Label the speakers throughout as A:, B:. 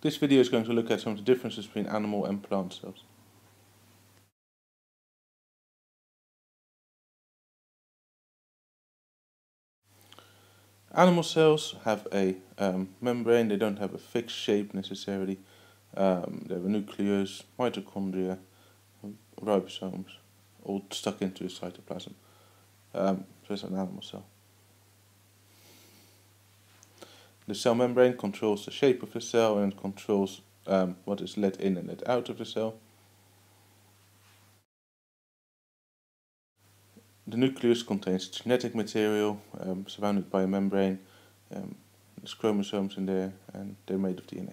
A: This video is going to look at some of the differences between animal and plant cells. Animal cells have a um, membrane, they don't have a fixed shape necessarily. Um, they have a nucleus, mitochondria, ribosomes, all stuck into a cytoplasm. Um, so it's an animal cell. The cell membrane controls the shape of the cell and controls um, what is let in and let out of the cell. The nucleus contains genetic material um, surrounded by a membrane. Um, there's chromosomes in there and they're made of DNA.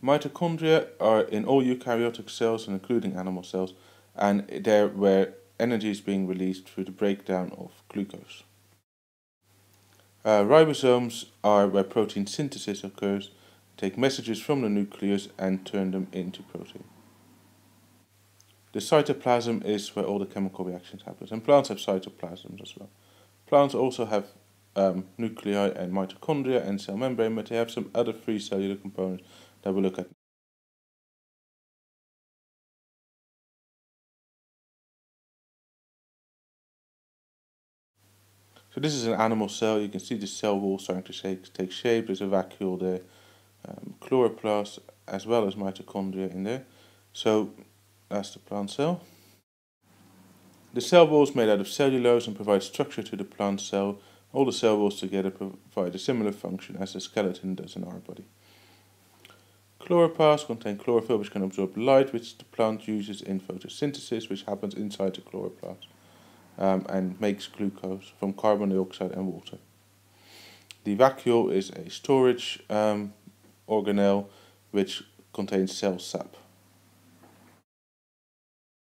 A: Mitochondria are in all eukaryotic cells, including animal cells, and they're where energy is being released through the breakdown of glucose. Uh, ribosomes are where protein synthesis occurs, take messages from the nucleus and turn them into protein. The cytoplasm is where all the chemical reactions happen, and plants have cytoplasms as well. Plants also have um, nuclei and mitochondria and cell membrane, but they have some other free cellular components that we'll look at So this is an animal cell. You can see the cell wall starting to shake, take shape. There's a vacuole there, um, chloroplast as well as mitochondria in there. So that's the plant cell. The cell wall is made out of cellulose and provides structure to the plant cell. All the cell walls together provide a similar function as the skeleton does in our body. Chloroplasts contain chlorophyll which can absorb light which the plant uses in photosynthesis which happens inside the chloroplast um, and makes glucose from carbon dioxide and water. The vacuole is a storage um, organelle which contains cell sap.